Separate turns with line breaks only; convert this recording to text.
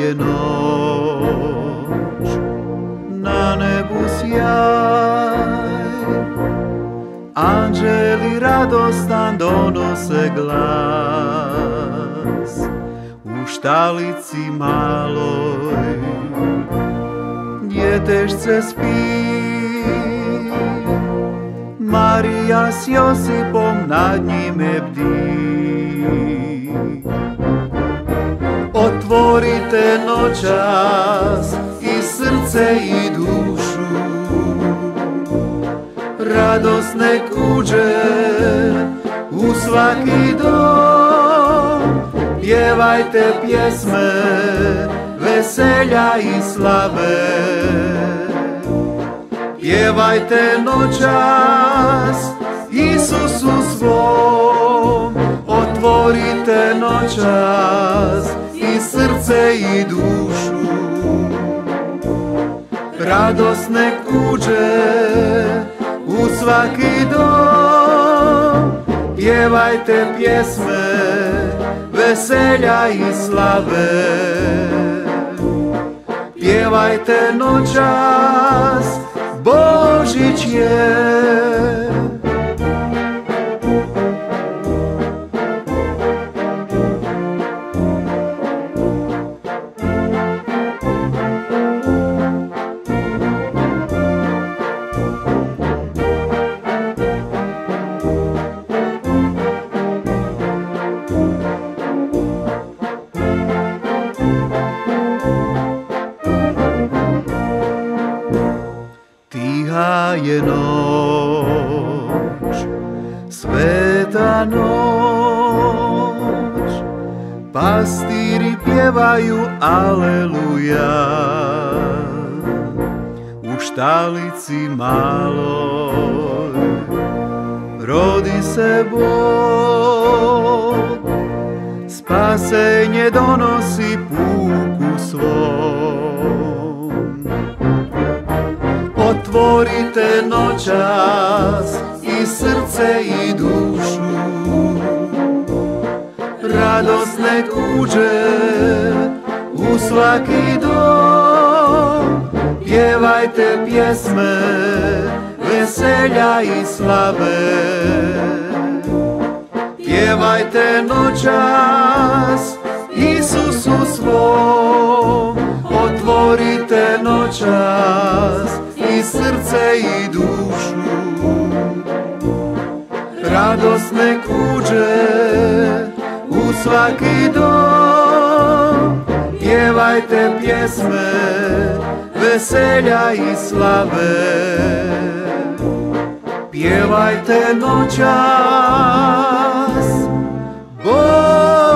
je noć, na nebu sjaj, anđeli radostan donose glas, u štalici maloj, djetešce spi, Marija s Josipom nad njime bdi. Otvorite noćas i srce i dušu, radost nek uđe u svaki dom. Pjevajte pjesme, veselja i slave, Pjevajte noćas Isusu svom. Otvorite noćas srce i dušu. Radost nek uđe u svaki dom. Pjevajte pjesme veselja i slave. Pjevajte noćas Božić je je noč, sveta noč. Pastíri pievajú aleluja, u štálici malo, Rodi se Bog, spasenie donosi put. Otvorite noćas i srce i dušu. Radost nek uđe u svaki dom. Pjevajte pjesme veselja i slave. Pjevajte noćas Isusu svom. Otvorite noćas srce i dušu. Radost nek uđe u svaki dom. Pjevajte pjesme veselja i slave. Pjevajte noćas. Bog